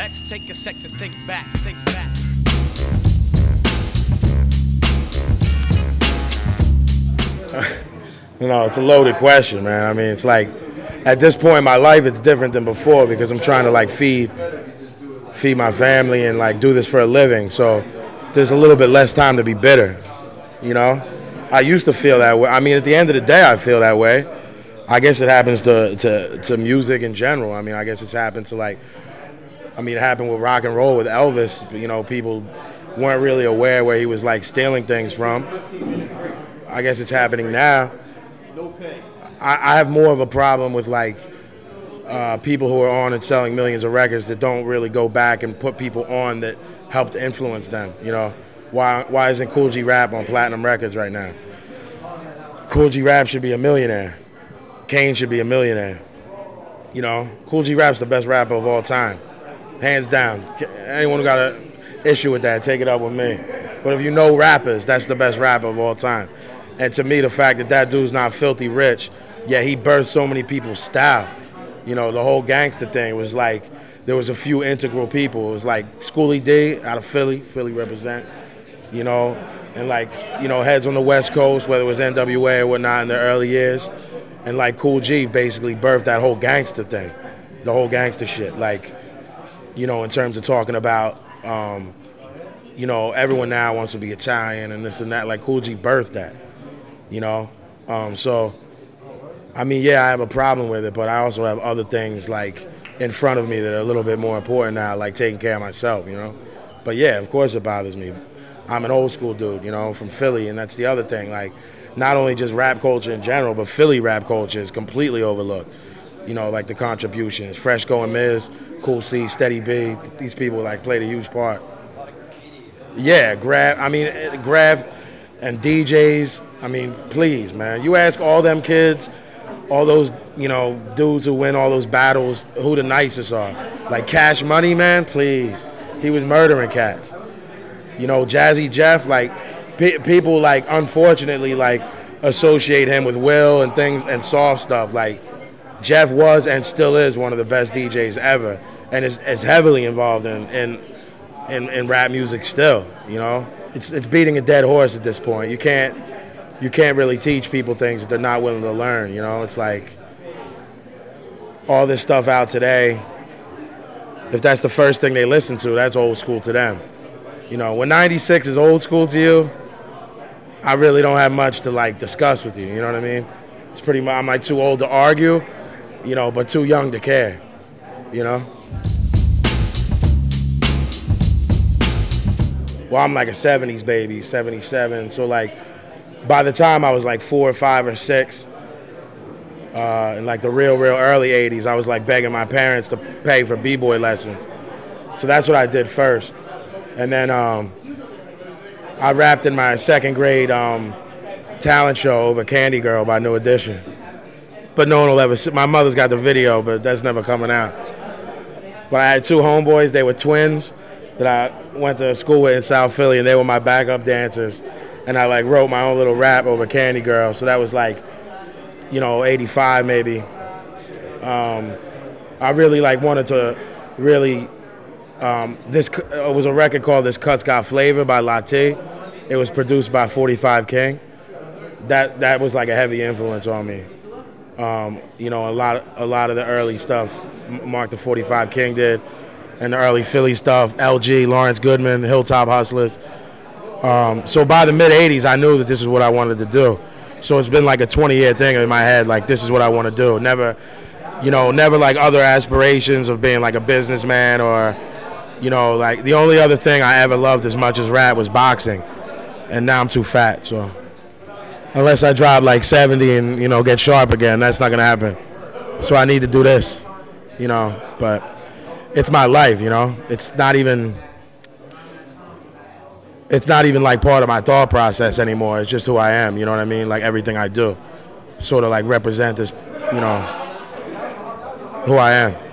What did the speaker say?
let's take a sec to think back, think back. you know, it's a loaded question, man. I mean, it's like at this point in my life, it's different than before because I'm trying to like feed feed my family and like do this for a living. So there's a little bit less time to be bitter. You know, I used to feel that way. I mean, at the end of the day, I feel that way. I guess it happens to, to, to music in general. I mean, I guess it's happened to like, I mean, it happened with rock and roll with Elvis. You know, people weren't really aware where he was like stealing things from. I guess it's happening now. I, I have more of a problem with like uh, people who are on and selling millions of records that don't really go back and put people on that helped influence them. You know, why why isn't Kool G Rap on platinum records right now? Kool G Rap should be a millionaire. Kane should be a millionaire. You know, Kool G Rap's the best rapper of all time, hands down. Anyone got an issue with that, take it up with me. But if you know rappers, that's the best rapper of all time. And to me, the fact that that dude's not filthy rich, yet he birthed so many people's style. You know, the whole gangster thing was like there was a few integral people. It was like Schoolly D out of Philly, Philly represent. You know, and like you know heads on the West Coast, whether it was NWA or whatnot in the early years, and like Kool G basically birthed that whole gangster thing, the whole gangster shit. Like, you know, in terms of talking about. Um, you know, everyone now wants to be Italian and this and that. Like Kool G birthed that, you know. Um, so, I mean, yeah, I have a problem with it, but I also have other things like in front of me that are a little bit more important now, like taking care of myself, you know. But yeah, of course it bothers me. I'm an old school dude, you know, from Philly, and that's the other thing. Like, not only just rap culture in general, but Philly rap culture is completely overlooked. You know, like the contributions. Fresco and Miz, Cool C, Steady B, these people like played a huge part. Yeah, Grab. I mean, Grab and DJs. I mean, please, man. You ask all them kids, all those you know dudes who win all those battles, who the nicest are. Like Cash Money, man. Please, he was murdering cats. You know, Jazzy Jeff. Like pe- people, like unfortunately, like associate him with Will and things and soft stuff. Like Jeff was and still is one of the best DJs ever, and is, is heavily involved in, in in, in rap music still. You know, it's it's beating a dead horse at this point. You can't you can't really teach people things that they're not willing to learn. You know, it's like all this stuff out today. If that's the first thing they listen to, that's old school to them. You know, when '96 is old school to you, I really don't have much to like discuss with you. You know what I mean? It's pretty much I'm like too old to argue, you know, but too young to care. You know. well, I'm like a 70s baby, 77. So like, by the time I was like four or five or six, uh, in like the real, real early 80s, I was like begging my parents to pay for b-boy lessons. So that's what I did first. And then um, I rapped in my second grade um, talent show over Candy Girl by New Edition. But no one will ever see. My mother's got the video, but that's never coming out. But I had two homeboys. They were twins that I went to school with in South Philly, and they were my backup dancers. And I like wrote my own little rap over Candy Girl. So that was like, you know, 85 maybe. Um, I really like wanted to really. Um, this it was a record called "This Cuts Got Flavor" by Latee. It was produced by 45 King. That that was like a heavy influence on me. Um, you know, a lot a lot of the early stuff Mark the 45 King did and the early Philly stuff, LG, Lawrence Goodman, Hilltop Hustlers. Um, so by the mid 80s, I knew that this is what I wanted to do. So it's been like a 20 year thing in my head, like this is what I want to do. Never, you know, never like other aspirations of being like a businessman or, you know, like the only other thing I ever loved as much as rap was boxing. And now I'm too fat, so unless I drop like 70 and, you know, get sharp again, that's not to happen. So I need to do this, you know, but it's my life, you know. It's not even it's not even like part of my thought process anymore. It's just who I am, you know what I mean? Like everything I do sort of like represent this, you know, who I am.